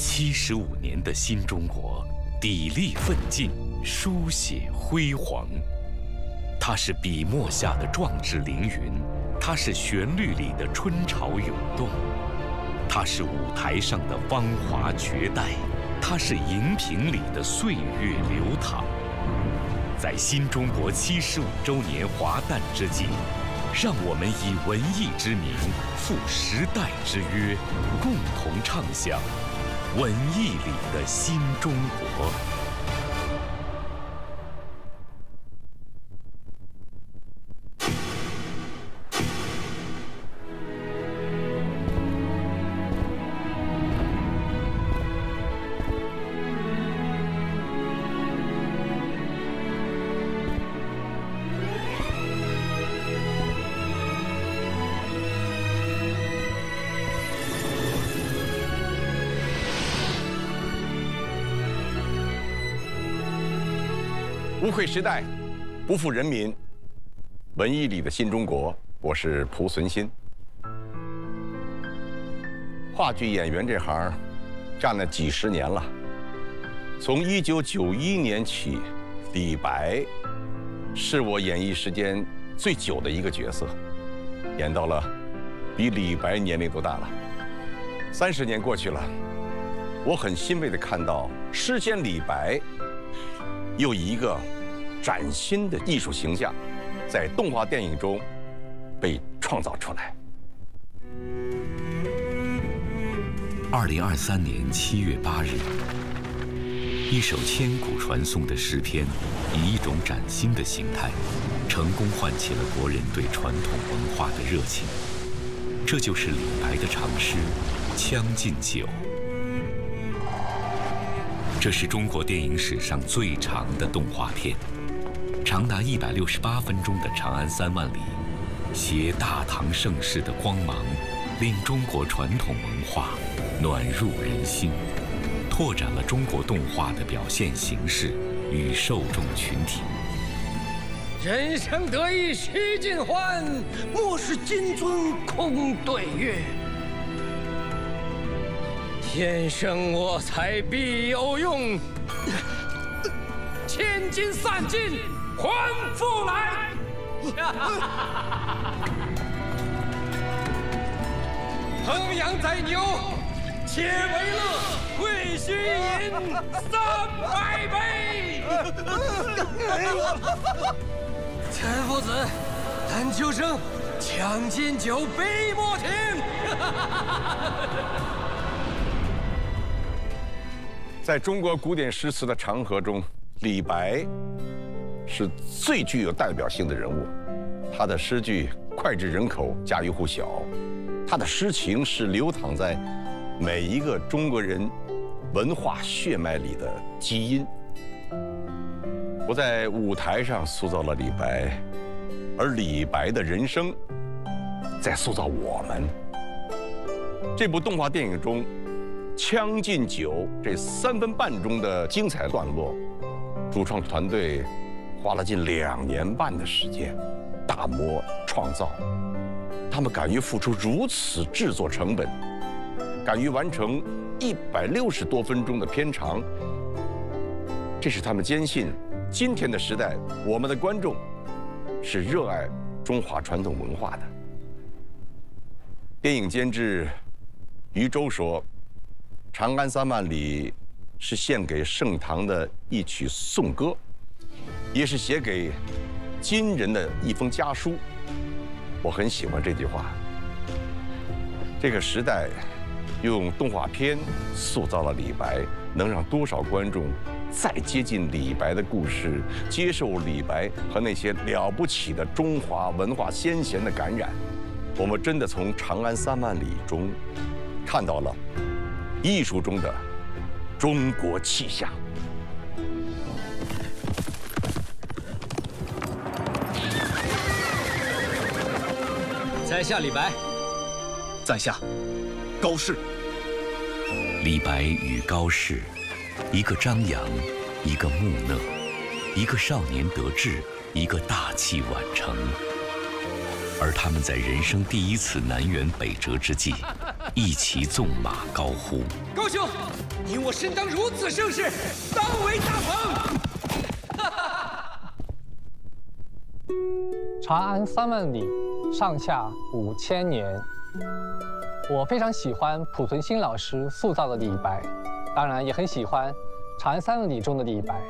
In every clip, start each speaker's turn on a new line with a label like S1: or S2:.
S1: 七十五年的新中国，砥砺奋进，书写辉煌。它是笔墨下的壮志凌云，它是旋律里的春潮涌动，它是舞台上的芳华绝代，它是荧屏里的岁月流淌。在新中国七十五周年华诞之际，让我们以文艺之名，赴时代之约，共同唱响文艺里的新中国。
S2: 不愧时代，不负人民。文艺里的新中国，我是蒲存昕。话剧演员这行干了几十年了。从一九九一年起，李白是我演艺时间最久的一个角色，演到了比李白年龄都大了。三十年过去了，我很欣慰地看到诗仙李白。又一个崭新的艺术形象，在动画电影中被创造出来。
S1: 二零二三年七月八日，一首千古传颂的诗篇，以一种崭新的形态，成功唤起了国人对传统文化的热情。这就是李白的长诗《将进酒》。这是中国电影史上最长的动画片，长达一百六十八分钟的《长安三万里》，携大唐盛世的光芒，令中国传统文化暖入人心，拓展了中国动画的表现形式与受众群体。
S3: 人生得意须尽欢，莫使金樽空对月。天生我材必有用，千金散尽还复来。衡阳宰牛，且为乐，会须饮三百杯。陈夫子，丹丘生，将进酒，杯莫停。
S2: 在中国古典诗词的长河中，李白是最具有代表性的人物。他的诗句脍炙人口、家喻户晓，他的诗情是流淌在每一个中国人文化血脉里的基因。我在舞台上塑造了李白，而李白的人生在塑造我们。这部动画电影中。《将进酒》这三分半钟的精彩段落，主创团队花了近两年半的时间打磨创造。他们敢于付出如此制作成本，敢于完成一百六十多分钟的片长，这是他们坚信今天的时代，我们的观众是热爱中华传统文化的。电影监制余舟说。《长安三万里》是献给盛唐的一曲颂歌，也是写给今人的一封家书。我很喜欢这句话。这个时代用动画片塑造了李白，能让多少观众再接近李白的故事，接受李白和那些了不起的中华文化先贤的感染？我们真的从《长安三万里》中看到了。艺术中的中国气象。
S3: 在下李白，
S4: 在下高适。
S1: 李白与高适，一个张扬，一个木讷，一个少年得志，一个大器晚成。而他们在人生第一次南辕北辙之际，一齐纵马高呼：“
S3: 高兄，你我身当如此盛世，当为大鹏！”
S5: 长安三万里，上下五千年。我非常喜欢濮存昕老师塑造的李白，当然也很喜欢《长安三万里》中的李白。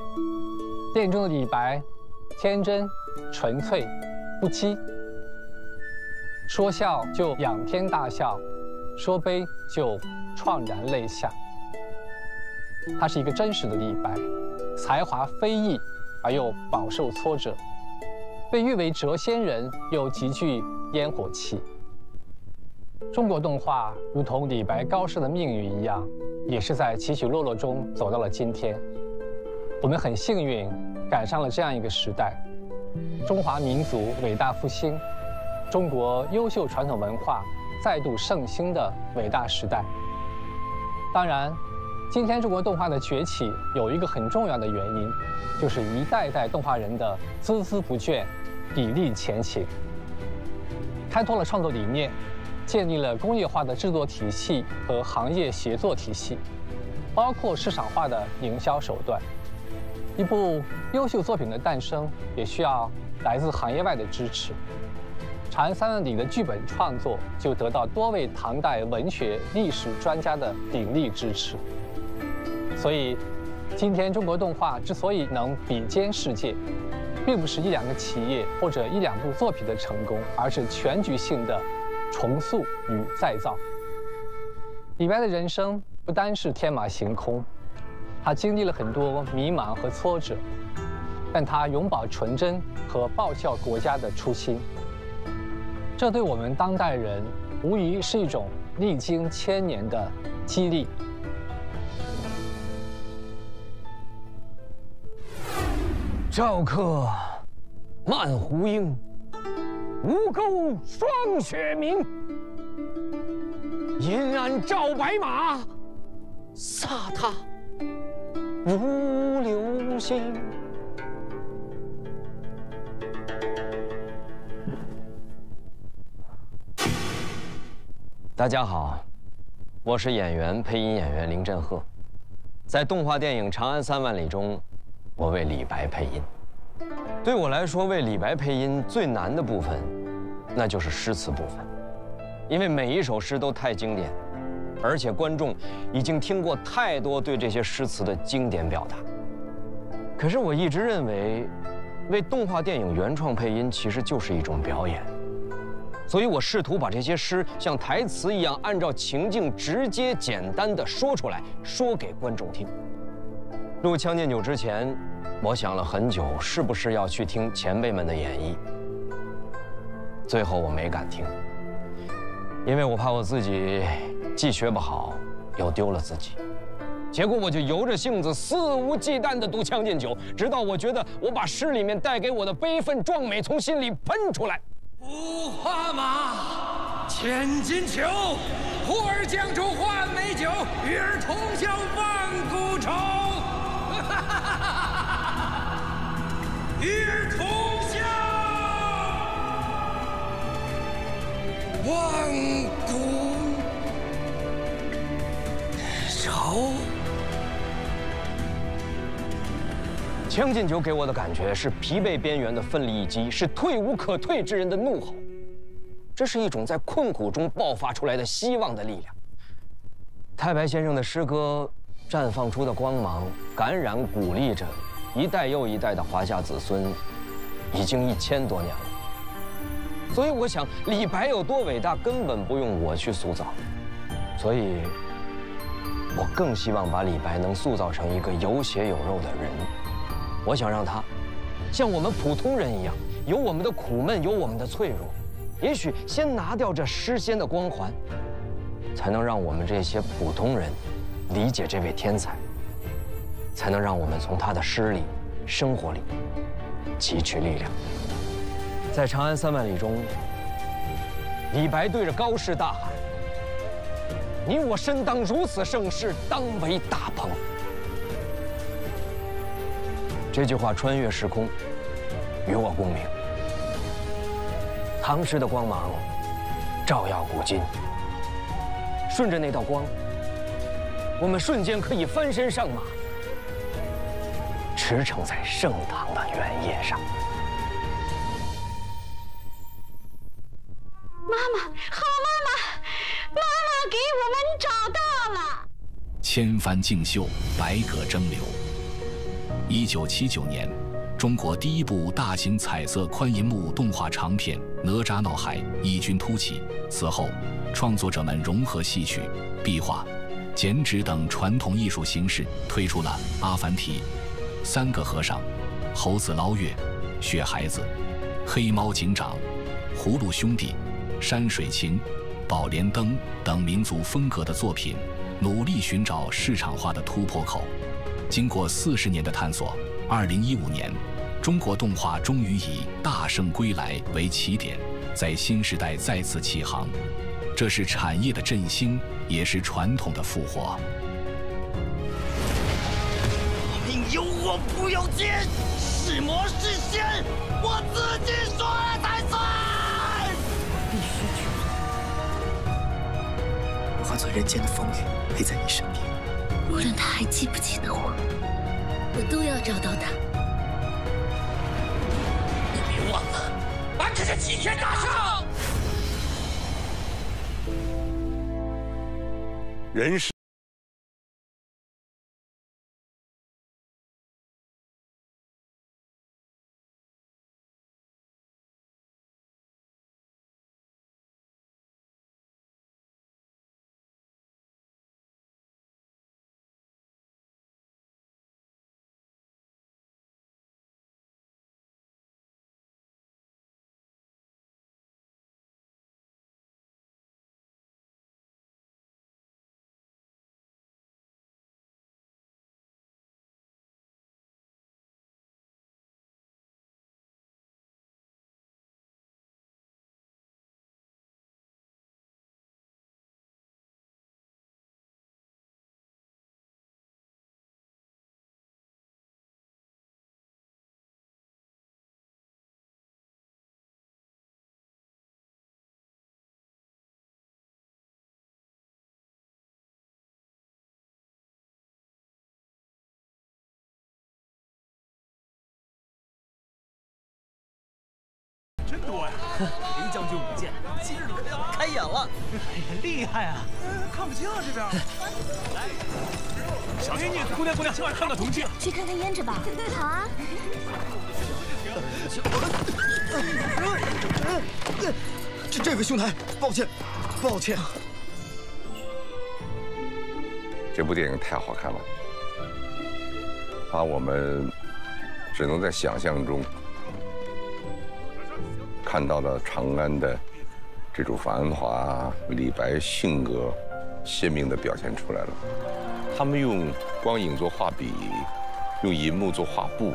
S5: 电影中的李白，天真、纯粹、不羁。说笑就仰天大笑，说悲就怆然泪下。他是一个真实的李白，才华飞逸而又饱受挫折，被誉为谪仙人，又极具烟火气。中国动画如同李白高适的命运一样，也是在起起落落中走到了今天。我们很幸运赶上了这样一个时代，中华民族伟大复兴。中国优秀传统文化再度盛兴的伟大时代。当然，今天中国动画的崛起有一个很重要的原因，就是一代代动画人的孜孜不倦、砥砺前行，开拓了创作理念，建立了工业化的制作体系和行业协作体系，包括市场化的营销手段。一部优秀作品的诞生，也需要来自行业外的支持。《长安三万里》的剧本创作就得到多位唐代文学历史专家的鼎力支持，所以，今天中国动画之所以能比肩世界，并不是一两个企业或者一两部作品的成功，而是全局性的重塑与再造。李白的人生不单是天马行空，他经历了很多迷茫和挫折，但他永葆纯真和报效国家的初心。这对我们当代人无疑是一种历经千年的激励。
S6: 赵客漫胡缨，吴钩霜雪明。银鞍照白马，飒沓如流星。大家好，我是演员配音演员林振赫，在动画电影《长安三万里》中，我为李白配音。对我来说，为李白配音最难的部分，那就是诗词部分，因为每一首诗都太经典，而且观众已经听过太多对这些诗词的经典表达。可是我一直认为，为动画电影原创配音其实就是一种表演。所以我试图把这些诗像台词一样，按照情境直接简单的说出来，说给观众听。录《将进酒》之前，我想了很久，是不是要去听前辈们的演绎？最后我没敢听，因为我怕我自己既学不好，又丢了自己。结果我就由着性子，肆无忌惮地读《将进酒》，直到我觉得我把诗里面带给我的悲愤壮美从心里喷出来。
S3: 五花马，千金裘，呼儿将出换美酒，与尔同销万古愁。
S6: 将进酒》给我的感觉是疲惫边缘的奋力一击，是退无可退之人的怒吼。这是一种在困苦中爆发出来的希望的力量。太白先生的诗歌绽放出的光芒，感染鼓励着一代又一代的华夏子孙，已经一千多年了。所以我想，李白有多伟大，根本不用我去塑造。所以，我更希望把李白能塑造成一个有血有肉的人。我想让他像我们普通人一样，有我们的苦闷，有我们的脆弱。也许先拿掉这诗仙的光环，才能让我们这些普通人理解这位天才，才能让我们从他的诗里、生活里汲取力量。在《长安三万里》中，李白对着高适大喊：“你我身当如此盛世，当为大鹏。”这句话穿越时空，与我共鸣。唐诗的光芒照耀古今，顺着那道光，我们瞬间可以翻身上马，驰骋在盛唐的原野上。
S7: 妈妈，好妈妈，妈妈给我们找到了。
S8: 千帆竞秀，百舸争流。一九七九年，中国第一部大型彩色宽银幕动画长片《哪吒闹海》异军突起。此后，创作者们融合戏曲、壁画、剪纸等传统艺术形式，推出了《阿凡提》《三个和尚》《猴子捞月》《雪孩子》《黑猫警长》《葫芦兄弟》。山水情、宝莲灯等民族风格的作品，努力寻找市场化的突破口。经过四十年的探索，二零一五年，中国动画终于以《大圣归来》为起点，在新时代再次起航。这是产业的振兴，也是传统的复活。
S9: 命由我不由天，是魔是仙，我自己说了才算。
S10: 必须去化作人间的风雨，陪在你身边。
S7: 无论他还记不记得我，我都要找到他。
S9: 你别忘了，俺可是齐天大圣。
S2: 人是。
S11: 多呀！雷将军舞剑，今日可要开眼了！哎呀，厉害啊！看不清啊这边。来，小心你，姑娘姑娘，千万看到铜镜。
S7: 去看看胭脂吧。好啊。
S10: 这这位兄台，抱歉，抱歉。
S2: 这部电影太好看了，把我们只能在想象中。看到了长安的这种繁华，李白性格鲜明的表现出来了。他们用光影做画笔，用银幕做画布，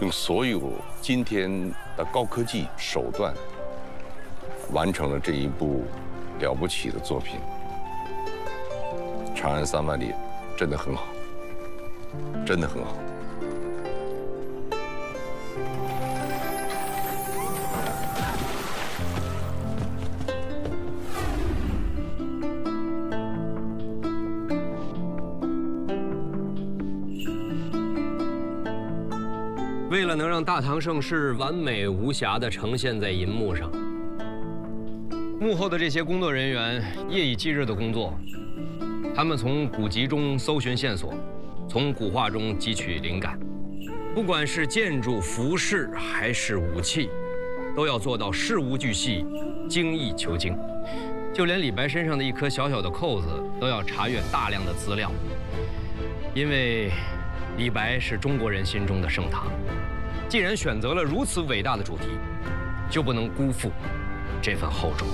S2: 用所有今天的高科技手段，完成了这一部了不起的作品。《长安三万里》真的很好，真的很好。
S6: 让大唐盛世完美无瑕地呈现在银幕上，幕后的这些工作人员夜以继日的工作，他们从古籍中搜寻线索，从古画中汲取灵感，不管是建筑、服饰还是武器，都要做到事无巨细、精益求精。就连李白身上的一颗小小的扣子，都要查阅大量的资料，因为李白是中国人心中的盛唐。既然选择了如此伟大的主题，就不能辜负这份厚重。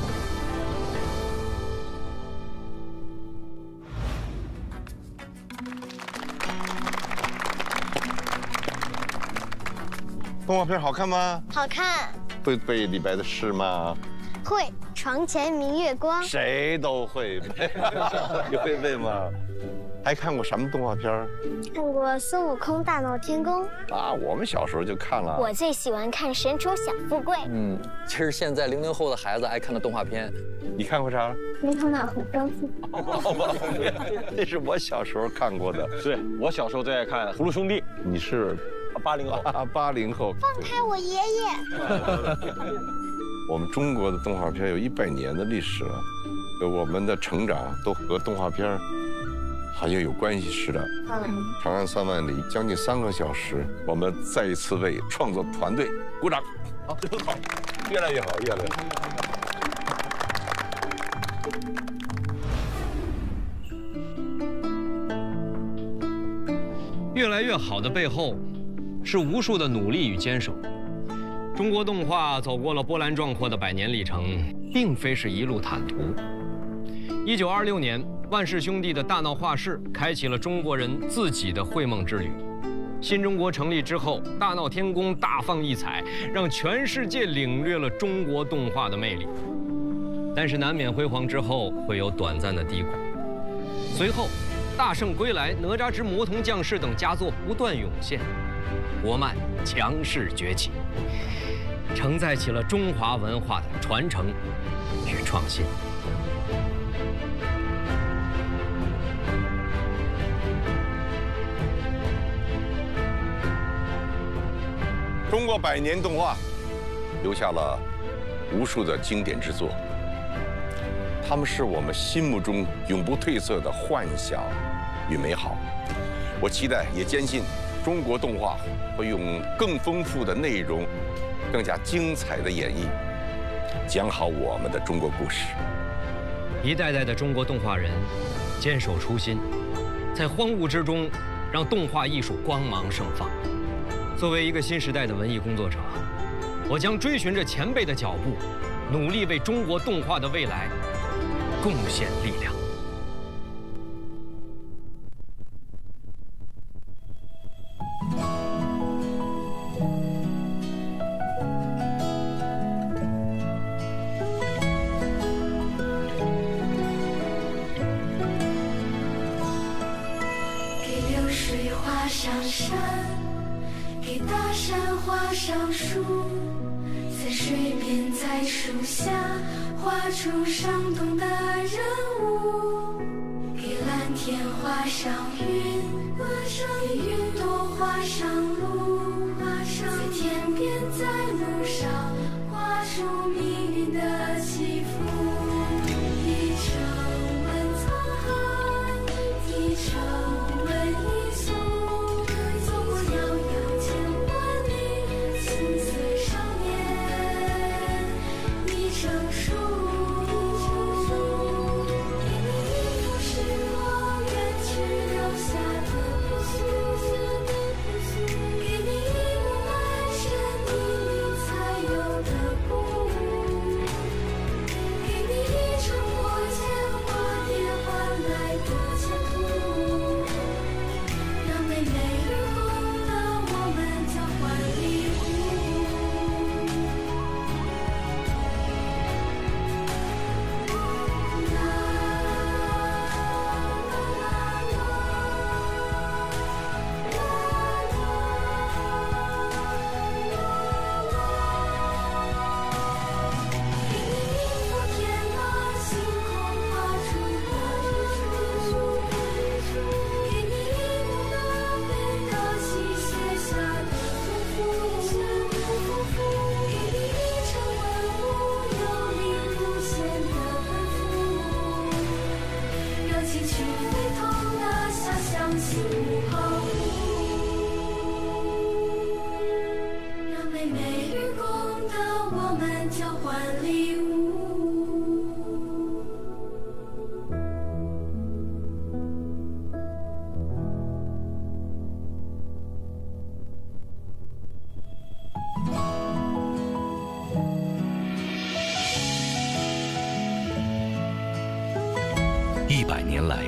S2: 动画片好看吗？
S7: 好看。
S2: 会背李白的诗吗？
S7: 会。床前明月光。
S2: 谁都会背。你会背吗？还看过什么动画片儿？
S12: 看过孙悟空大闹天宫。
S2: 啊，我们小时候就看了。
S12: 我最喜欢看神厨小富贵。
S13: 嗯，这是现在零零后的孩子爱看的动画片。
S2: 你看过啥？
S12: 没头脑很高兴。
S2: 那 是我小时候看过的。
S14: 对，我小时候最爱看《葫芦兄弟》。
S2: 你是
S14: 八零后
S2: 啊？八零后。
S12: 放开我爷爷！
S2: 我们中国的动画片有一百年的历史了，我们的成长都和动画片好像有关系似的。嗯，长安三万里将近三个小时，我们再一次为创作团队鼓掌。好，好，越来越好，越来越好。
S14: 越来越好的背后，是无数的努力与坚守。中国动画走过了波澜壮阔的百年历程，并非是一路坦途。一九二六年，万氏兄弟的大闹画室开启了中国人自己的绘梦之旅。新中国成立之后，大闹天宫大放异彩，让全世界领略了中国动画的魅力。但是难免辉煌之后会有短暂的低谷。随后，《大圣归来》《哪吒之魔童降世》等佳作不断涌现，国漫强势崛起。承载起了中华文化的传承与创新。
S2: 中国百年动画留下了无数的经典之作，他们是我们心目中永不褪色的幻想与美好。我期待也坚信，中国动画会用更丰富的内容。更加精彩的演绎，讲好我们的中国故事。
S14: 一代代的中国动画人坚守初心，在荒芜之中让动画艺术光芒盛放。作为一个新时代的文艺工作者，我将追寻着前辈的脚步，努力为中国动画的未来贡献力量。给流水画上山给大山画上树在水边在树下画出生动的人物。给蓝天画上云画上雨
S1: 一百年来，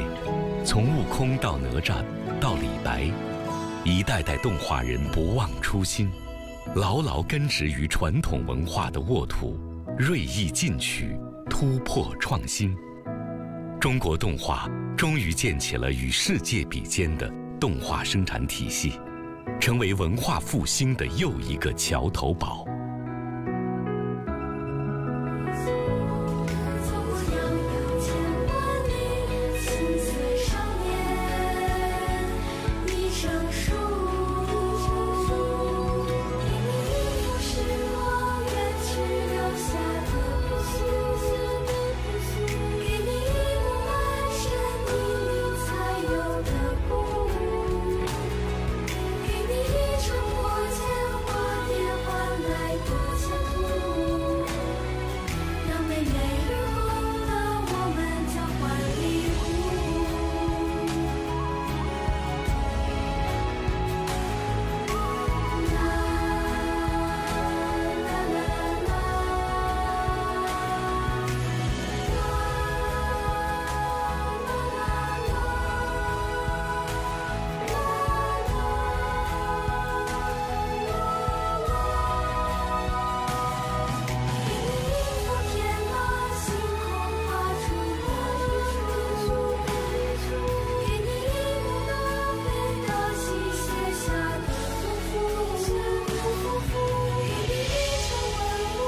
S1: 从悟空到哪吒，到李白，一代代动画人不忘初心，牢牢根植于传统文化的沃土，锐意进取，突破创新。中国动画终于建起了与世界比肩的动画生产体系，成为文化复兴的又一个桥头堡。